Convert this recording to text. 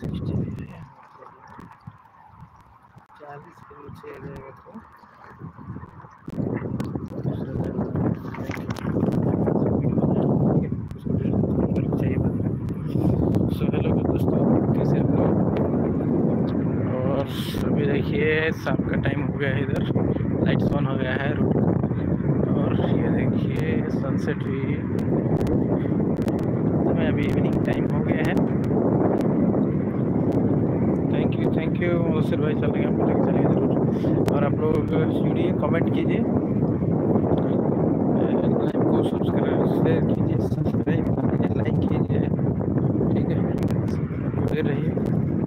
चालीस के नीचे आ जाएगा तो और देखिए शाम का टाइम हो गया है इधर लाइट्स ऑन हो गया है रोड और ये देखिए सनसेट भी समय अभी टाइम हो गया है थैंक यू थैंक भाई, चल रहे हैं आप लोग चलिए ज़रूर और आप लोग सुनिए कमेंट कीजिए।